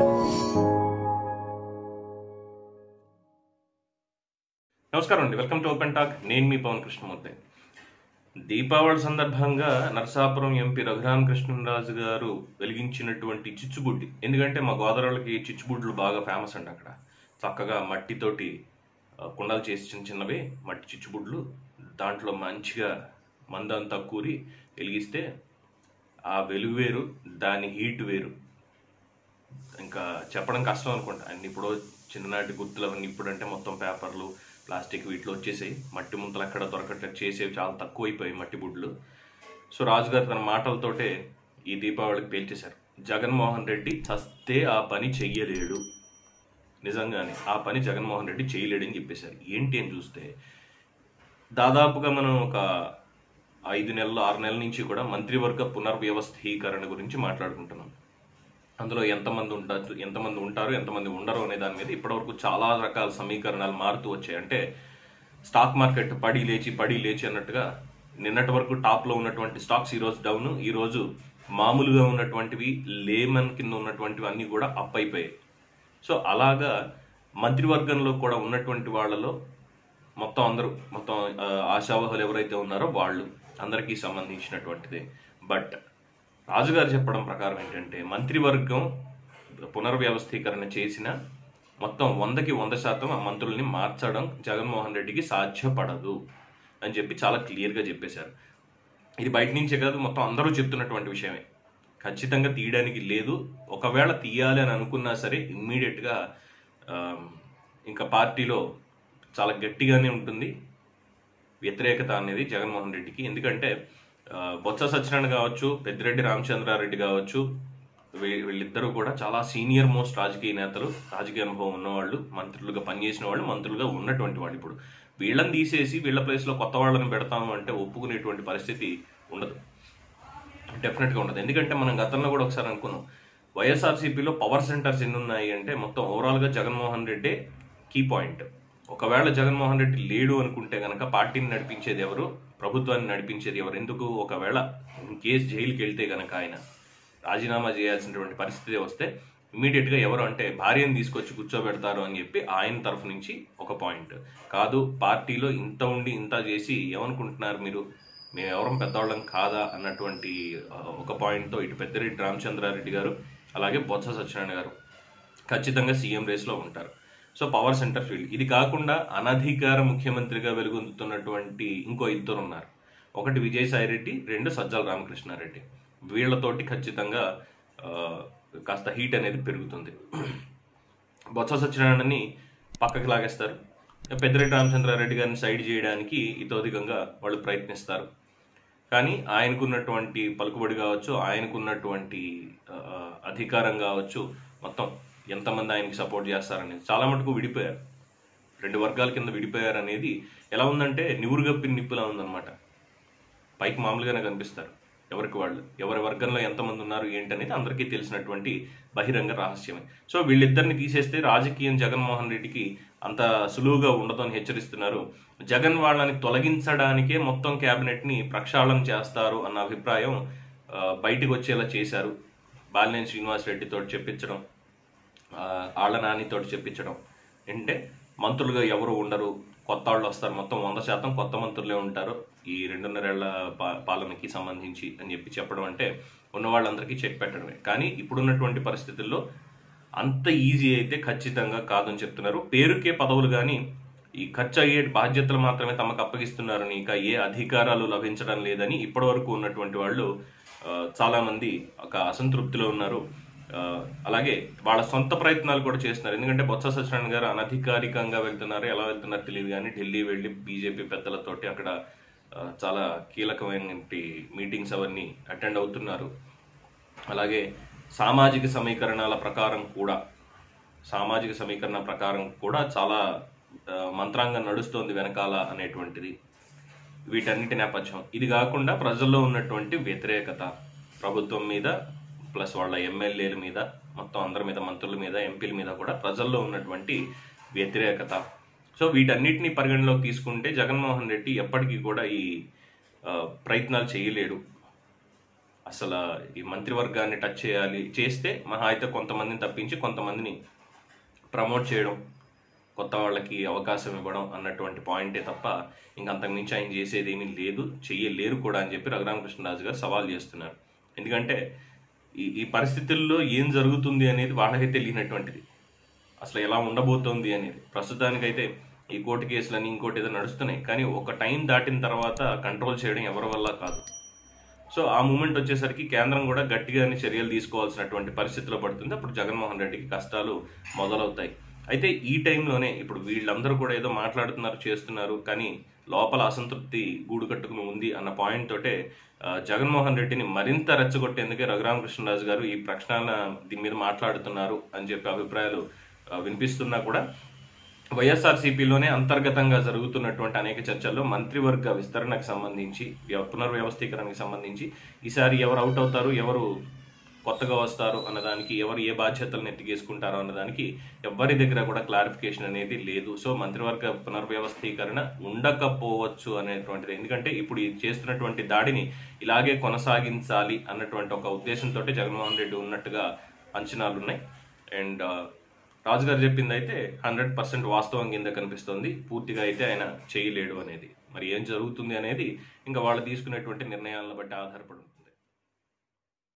నమస్కారం అండి. Welcome to open talk. నేను మీ పవన్ కృష్ణమూర్తి. దీపావళి సందర్భంగా నరసాపురం ఎంపీ రఘురామ కృష్ణరాజు గారు వెలిగించినటువంటి చిచ్చుబుడ్డి. ఎందుకంటే మా గోదావరికి చిచ్చుబుడ్లు బాగా ఫేమస్ అండి అక్కడ. చక్కగా మట్టితోటి కుండలు చేసి చిన్న చిన్నవి మట్టి చిచ్చుబుడ్లు దాంట్లో మంచిగా మందంతా కూరి వెలిగిస్తే ఆ వెలుగు వేరు దాని హీట్ వేరు. ఇంకా చెప్పడం కష్టం అనుకుంటా. అన్ని ఇప్పుడు చిన్ననాటి గుర్తులు అవన్నీ ఇప్పుడంటే మొత్తం పేపర్లు ప్లాస్టిక్ వీటిలో వచ్చేసాయి. మట్టి ముంతలు ఎక్కడ దొరకట్లేదు. చేసేవి చాలా తక్కువ అయిపోయాయి మట్టి బుడ్లు. సో రాజుగారు తన మాటలతోటే ఈ దీపావళికి పేల్చేశారు. జగన్మోహన్ రెడ్డి చస్తే ఆ పని చెయ్యలేడు. నిజంగానే ఆ పని జగన్మోహన్ రెడ్డి చేయలేడని చెప్పేశారు. ఏంటి అని చూస్తే దాదాపుగా మనం ఒక ఐదు నెలలు ఆరు నెలల నుంచి కూడా మంత్రివర్గ పునర్వ్యవస్థీకరణ గురించి మాట్లాడుకుంటున్నాం. అందులో ఎంతమంది ఉంటారు ఎంతమంది ఉంటారు ఎంతమంది ఉండరు అనే దాని మీద ఇప్పటివరకు చాలా రకాల సమీకరణాలు మారుతూ వచ్చాయి. అంటే స్టాక్ మార్కెట్ పడి లేచి పడి లేచి అన్నట్టుగా నిన్నటి వరకు టాప్లో ఉన్నటువంటి స్టాక్స్ ఈరోజు డౌన్ ఈరోజు మామూలుగా ఉన్నటువంటివి లేమన్ కింద ఉన్నటువంటివి అన్నీ కూడా అప్ అయిపోయాయి. సో అలాగా మంత్రివర్గంలో కూడా ఉన్నటువంటి వాళ్ళలో మొత్తం అందరూ మొత్తం ఆశావహులు ఎవరైతే ఉన్నారో వాళ్ళు అందరికీ సంబంధించినటువంటిది. బట్ రాజుగారు చెప్పడం ప్రకారం ఏంటంటే మంత్రివర్గం పునర్వ్యవస్థీకరణ చేసిన మొత్తం వందకి వంద శాతం ఆ మంత్రుల్ని మార్చడం జగన్మోహన్ రెడ్డికి సాధ్యపడదు అని చెప్పి చాలా క్లియర్గా చెప్పేశారు. ఇది బయట నుంచే కాదు మొత్తం అందరూ చెప్తున్నటువంటి విషయమే. ఖచ్చితంగా తీయడానికి లేదు. ఒకవేళ తీయాలి అని అనుకున్నా సరే ఇమ్మీడియట్గా ఇంకా పార్టీలో చాలా గట్టిగానే ఉంటుంది. వ్యతిరేకత అనేది జగన్మోహన్ రెడ్డికి. ఎందుకంటే బొత్స సత్యనారాయణ కావచ్చు పెద్దిరెడ్డి రామచంద్రారెడ్డి కావచ్చు వీళ్ళిద్దరూ కూడా చాలా సీనియర్ మోస్ట్ రాజకీయ నేతలు రాజకీయ అనుభవం ఉన్నవాళ్ళు మంత్రులుగా పనిచేసిన వాళ్ళు మంత్రులుగా ఉన్నటువంటి వాళ్ళు ఇప్పుడు. వీళ్ళని తీసేసి వీళ్ళ ప్లేస్లో కొత్త వాళ్ళని పెడతాము అంటే ఒప్పుకునేటువంటి పరిస్థితి ఉండదు. డెఫినెట్గా ఉండదు. ఎందుకంటే మనం గతంలో కూడా ఒకసారి అనుకున్నాం. వైఎస్ఆర్సీపీలో పవర్ సెంటర్స్ ఎన్ని ఉన్నాయి అంటే మొత్తం ఓవరాల్గా జగన్మోహన్ రెడ్డే కీ పాయింట్. ఒకవేళ జగన్మోహన్ రెడ్డి లేడు అనుకుంటే కనుక పార్టీని నడిపించేది ఎవరు? ప్రభుత్వాన్ని నడిపించేది ఎవరెందుకు ఒకవేళ ఇన్ కేసు జైలుకి వెళ్తే గనక ఆయన రాజీనామా చేయాల్సినటువంటి పరిస్థితి వస్తే ఇమీడియట్గా ఎవరు అంటే భార్యను తీసుకొచ్చి కూర్చోబెడతారు అని చెప్పి ఆయన తరఫు నుంచి ఒక పాయింట్. కాదు పార్టీలో ఇంత ఉండి ఇంత చేసి ఏమనుకుంటున్నారు మీరు? మేము ఎవరం పెద్దవాళ్ళం కాదా అన్నటువంటి ఒక పాయింట్తో ఇటు పెద్దిరెడ్డి రామచంద్రారెడ్డి గారు అలాగే బొత్స సత్యనారాయణ గారు ఖచ్చితంగా సీఎం రేస్లో ఉంటారు. So power centre field. ఇది కాకుండా అనధికార ముఖ్యమంత్రిగా వెలుగొందుతున్నటువంటి ఇంకో ఇద్దరు ఉన్నారు. ఒకటి విజయసాయి రెడ్డి రెండు సజ్జల రామకృష్ణారెడ్డి. వీళ్ళతోటి ఖచ్చితంగా కాస్త హీట్ అనేది పెరుగుతుంది. బొత్స సత్యనారాయణని పక్కకి లాగేస్తారు. పెద్దిరెడ్డి రామచంద్రారెడ్డి గారిని సైడ్ చేయడానికి ఇతోధికంగా వాళ్ళు ప్రయత్నిస్తారు. కానీ ఆయనకున్నటువంటి పలుకుబడి కావచ్చు ఆయనకున్నటువంటి అధికారం కావచ్చు మొత్తం ఎంతమంది ఆయనకి సపోర్ట్ చేస్తారనేది. చాలా మటుకు విడిపోయారు. రెండు వర్గాల కింద విడిపోయారు అనేది ఎలా ఉందంటే నివురుగప్పిన నిప్పులా ఉందన్నమాట. పైకి మామూలుగానే కనిపిస్తారు. ఎవరికి వాళ్ళు ఎవరి వర్గంలో ఎంతమంది ఉన్నారు ఏంటనేది అందరికీ తెలిసినటువంటి బహిరంగ రహస్యమే. సో వీళ్ళిద్దరిని తీసేస్తే రాజకీయం జగన్మోహన్ రెడ్డికి అంత సులువుగా ఉండదని హెచ్చరిస్తున్నారు. జగన్ వాళ్ళని తొలగించడానికే మొత్తం క్యాబినెట్ని ప్రక్షాళన చేస్తారు అన్న అభిప్రాయం ఆ, బయటికి వచ్చేలా చేశారు. బాలినేని శ్రీనివాస్ రెడ్డితో చెప్పించడం ఆళ్ళ నానితోటి చెప్పించడం. అంటే మంత్రులుగా ఎవరు ఉండరు. కొత్త వాళ్ళు వస్తారు. మొత్తం వంద శాతం కొత్త మంత్రులే ఉంటారు. ఈ రెండున్నరేళ్ళ పా- పాలనకి సంబంధించి అని చెప్పి చెప్పడం అంటే ఉన్న వాళ్ళందరికీ చెక్ పెట్టడమే. కానీ ఇప్పుడున్నటువంటి పరిస్థితుల్లో అంత ఈజీ అయితే ఖచ్చితంగా కాదని చెప్తున్నారు. పేరుకే పదవులు కానీ ఈ ఖర్చు అయ్యే బాధ్యతలు మాత్రమే తమకు అప్పగిస్తున్నారని ఇక ఏ అధికారాలు లభించడం లేదని ఇప్పటివరకు ఉన్నటువంటి వాళ్ళు చాలామంది ఒక అసంతృప్తిలో ఉన్నారు. అలాగే వాళ్ళ సొంత ప్రయత్నాలు కూడా చేస్తున్నారు. ఎందుకంటే బొత్స సత్యనారాయణ గారు అనధికారికంగా వెళ్తున్నారు. ఎలా వెళ్తున్నారు తెలియదు కానీ ఢిల్లీ వెళ్ళి బీజేపీ పెద్దలతోటి అక్కడ చాలా కీలకమైన మీటింగ్స్ అవన్నీ అటెండ్ అవుతున్నారు. అలాగే సామాజిక సమీకరణాల ప్రకారం కూడా సామాజిక సమీకరణ ప్రకారం కూడా చాలా మంత్రాంగం నడుస్తోంది వెనకాల అనేటువంటిది వీటన్నిటి నేపథ్యం. ఇది కాకుండా ప్రజల్లో ఉన్నటువంటి వ్యతిరేకత ప్రభుత్వం మీద ప్లస్ వాళ్ళ ఎమ్మెల్యేల మీద మొత్తం అందరి మీద మంత్రుల మీద ఎంపీల మీద కూడా ప్రజల్లో ఉన్నటువంటి వ్యతిరేకత. సో వీటన్నిటిని పరిగణలోకి తీసుకుంటే జగన్మోహన్ రెడ్డి ఎప్పటికీ కూడా ఈ ప్రయత్నాలు చేయలేడు. అసలు ఈ మంత్రివర్గాన్ని టచ్ చేయాలి చేస్తే మహా అయితే కొంతమందిని తప్పించి కొంతమందిని ప్రమోట్ చేయడం కొత్త వాళ్ళకి అవకాశం ఇవ్వడం అన్నటువంటి పాయింటే తప్ప ఇంకంతకుమించి ఆయన చేసేది ఏమీ లేదు చెయ్యలేరు కూడా అని చెప్పి రఘురామకృష్ణరాజు గారు సవాల్ చేస్తున్నారు. ఎందుకంటే ఈ ఈ పరిస్థితుల్లో ఏం జరుగుతుంది అనేది వాళ్ళకే తెలియనటువంటిది. అసలు ఎలా ఉండబోతోంది అనేది. ప్రస్తుతానికైతే ఈ కోర్టు కేసులని ఇంకోటి ఏదో నడుస్తున్నాయి. కానీ ఒక టైం దాటిన తర్వాత కంట్రోల్ చేయడం ఎవరి వల్ల కాదు. సో ఆ మూమెంట్ వచ్చేసరికి కేంద్రం కూడా గట్టిగానే చర్యలు తీసుకోవాల్సినటువంటి పరిస్థితిలో పడుతుంది. అప్పుడు జగన్మోహన్ రెడ్డికి కష్టాలు మొదలవుతాయి. అయితే ఈ టైంలోనే ఇప్పుడు వీళ్ళందరూ కూడా ఏదో మాట్లాడుతున్నారు చేస్తున్నారు. కానీ లోపల అసంతృప్తి గూడు కట్టుకుని ఉంది అన్న పాయింట్ తోటే జగన్మోహన్ రెడ్డిని మరింత రెచ్చగొట్టేందుకే రఘురామకృష్ణరాజు గారు ఈ ప్రక్షాళన దీని మీద మాట్లాడుతున్నారు అని చెప్పి అభిప్రాయాలు వినిపిస్తున్నా కూడా. వైఎస్ఆర్సీపీలోనే అంతర్గతంగా జరుగుతున్నటువంటి అనేక చర్చల్లో మంత్రివర్గ విస్తరణకు సంబంధించి పునర్వ్యవస్థీకరణకు సంబంధించి ఈసారి ఎవరు అవుట్ అవుతారు ఎవరు కొత్తగా వస్తారు అన్నదానికి ఎవరు ఏ బాధ్యతలను ఎత్తికేసుకుంటారో అన్నదానికి ఎవరి దగ్గర కూడా క్లారిఫికేషన్ అనేది లేదు. సో మంత్రివర్గ పునర్వ్యవస్థీకరణ ఉండకపోవచ్చు అనేటువంటిది. ఎందుకంటే ఇప్పుడు చేస్తున్నటువంటి దాడిని ఇలాగే కొనసాగించాలి అన్నటువంటి ఒక ఉద్దేశంతో జగన్మోహన్ రెడ్డి ఉన్నట్టుగా అంచనాలు ఉన్నాయి. అండ్ రాజు గారు చెప్పింది అయితే హండ్రెడ్ పర్సెంట్ వాస్తవం కింద కనిపిస్తుంది. పూర్తిగా అయితే ఆయన చేయలేడు అనేది. మరి ఏం జరుగుతుంది అనేది ఇంకా వాళ్ళు తీసుకునేటువంటి నిర్ణయాలను బట్టి ఆధారపడి